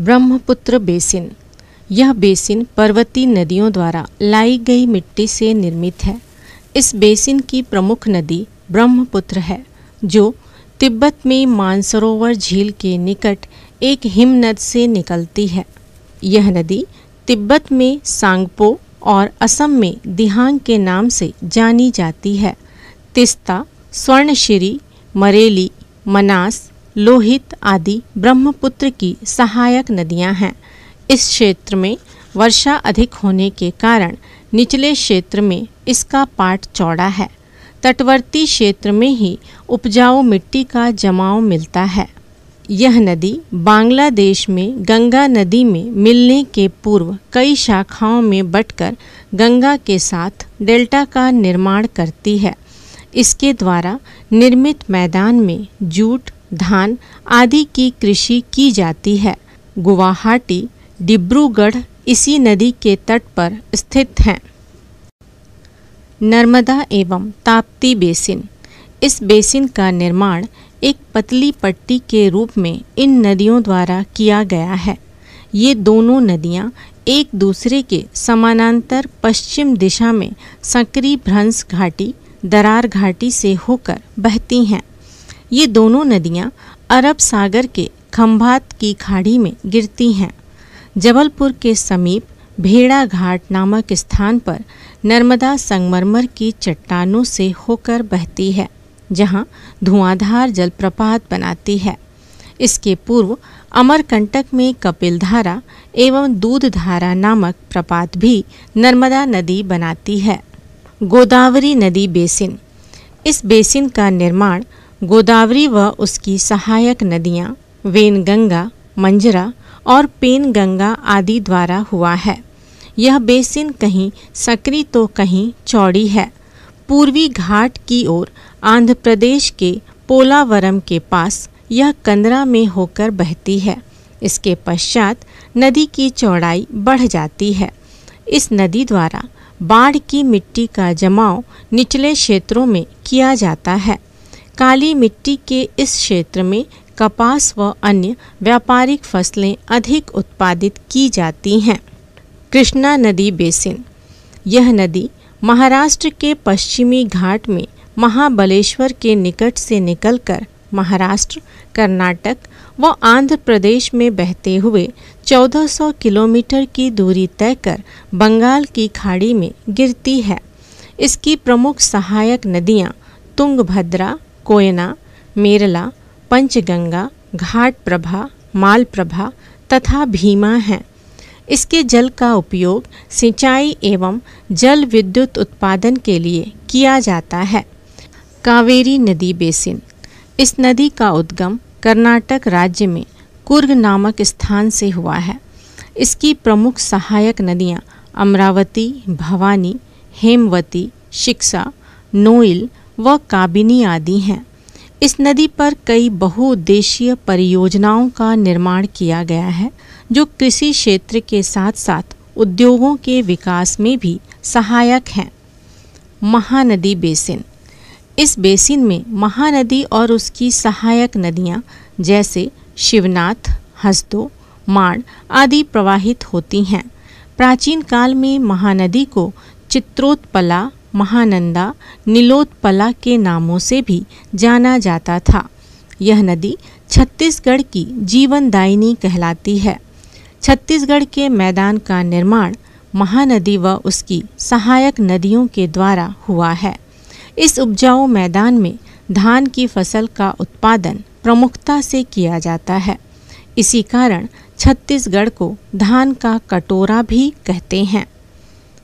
Brahmaputra basin. यह basin पर्वतीय नदियों द्वारा लाई गई मिट्टी से निर्मित है। इस बेसिन की प्रमुख नदी ब्रह्मपुत्र है, जो तिब्बत में मानसरोवर झील के निकट एक हिमनद से निकलती है। यह नदी तिब्बत में सांगपो और असम में दिहांग के नाम से जानी जाती है। तिस्ता, स्वर्णशिरी, मरेली, मनास लोहित आदि ब्रह्मपुत्र की सहायक नदियाँ हैं। इस क्षेत्र में वर्षा अधिक होने के कारण निचले क्षेत्र में इसका पाट चौड़ा है। तटवर्ती क्षेत्र में ही उपजाऊ मिट्टी का जमाव मिलता है। यह नदी बांग्लादेश में गंगा नदी में मिलने के पूर्व कई शाखाओं में बटकर गंगा के साथ डेल्टा का निर्माण करती है। इसके द्वारा निर्मित मैदान में जूट धान आदि की कृषि की जाती है। गुवाहाटी, डिब्रूगढ़, इसी नदी के तट पर स्थित हैं। नर्मदा एवं ताप्ती बेसिन। इस बेसिन का निर्माण एक पतली पट्टी के रूप में इन नदियों द्वारा किया गया है। ये दोनों नदियाँ एक दूसरे के समानांतर पश्चिम दिशा में सकरी भ्रंश घाटी, दरार घाटी से होकर बहती हैं। ये दोनों नदियाँ अरब सागर के खम्भात की खाड़ी में गिरती हैं। जबलपुर के समीप भेड़ा घाट नामक स्थान पर नर्मदा संगमरमर की चट्टानों से होकर बहती है, जहाँ धुआंधार जलप्रपात बनाती है। इसके पूर्व अमरकंटक में कपिलधारा एवं दूधधारा नामक प्रपात भी नर्मदा नदी बनाती है। गोदावरी नदी बेसिन। इस बेसिन का निर्माण गोदावरी व उसकी सहायक नदियाँ, वेनगंगा, मंजरा और पेनगंगा आदि द्वारा हुआ है। यह बेसिन कहीं सकरी तो कहीं चौड़ी है। पूर्वी घाट की ओर आंध्र प्रदेश के पोलावरम के पास यह कंदरा में होकर बहती है। इसके पश्चात नदी की चौड़ाई बढ़ जाती है। इस नदी द्वारा बाढ़ की मिट्टी का जमाव निचले क्षेत्रों में किया जाता है। काली मिट्टी के इस क्षेत्र में कपास व अन्य व्यापारिक फ़सलें अधिक उत्पादित की जाती हैं। कृष्णा नदी बेसिन। यह नदी महाराष्ट्र के पश्चिमी घाट में महाबलेश्वर के निकट से निकलकर महाराष्ट्र, कर्नाटक व आंध्र प्रदेश में बहते हुए 1400 किलोमीटर की दूरी तय कर बंगाल की खाड़ी में गिरती है। इसकी प्रमुख सहायक नदियाँ तुंगभद्रा कोयना, मेरला, पंचगंगा घाट प्रभा मालप्रभा तथा भीमा हैं। इसके जल का उपयोग सिंचाई एवं जल विद्युत उत्पादन के लिए किया जाता है। कावेरी नदी बेसिन। इस नदी का उद्गम कर्नाटक राज्य में कुर्ग नामक स्थान से हुआ है। इसकी प्रमुख सहायक नदियाँ अमरावती, भवानी, हेमवती, शिक्षा, नोइल व काबिनी आदि हैं। इस नदी पर कई बहुउद्देशीय परियोजनाओं का निर्माण किया गया है, जो कृषि क्षेत्र के साथ साथ उद्योगों के विकास में भी सहायक हैं। महानदी बेसिन। इस बेसिन में महानदी और उसकी सहायक नदियाँ, जैसे शिवनाथ, हसदो, माण आदि प्रवाहित होती हैं। प्राचीन काल में महानदी को चित्रोत्पला महानंदा नीलोत्पला के नामों से भी जाना जाता था। यह नदी छत्तीसगढ़ की जीवनदायिनी कहलाती है। छत्तीसगढ़ के मैदान का निर्माण महानदी व उसकी सहायक नदियों के द्वारा हुआ है। इस उपजाऊ मैदान में धान की फ़सल का उत्पादन प्रमुखता से किया जाता है। इसी कारण छत्तीसगढ़ को धान का कटोरा भी कहते हैं।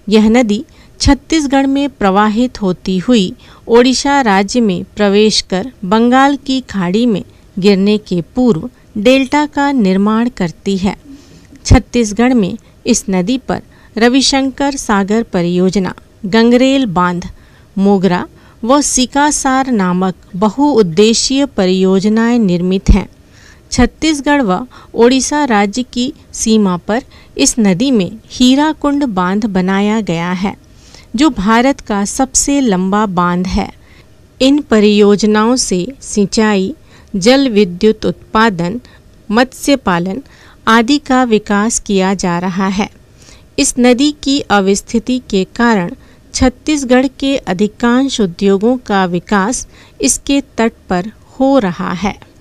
यह नदी छत्तीसगढ़ में प्रवाहित होती हुई ओडिशा राज्य में प्रवेश कर बंगाल की खाड़ी में गिरने के पूर्व डेल्टा का निर्माण करती है। छत्तीसगढ़ में इस नदी पर रविशंकर सागर परियोजना, गंगरेल बाँध, मोगरा व सिकासार नामक बहुउद्देशीय परियोजनाएँ निर्मित हैं। छत्तीसगढ़ व ओडिशा राज्य की सीमा पर इस नदी में हीराकुंड बाँध बनाया गया है। जो भारत का सबसे लंबा बाँध है। इन परियोजनाओं से सिंचाई, जल विद्युत उत्पादन, मत्स्य पालन आदि का विकास किया जा रहा है। इस नदी की अवस्थिति के कारण छत्तीसगढ़ के अधिकांश उद्योगों का विकास इसके तट पर हो रहा है।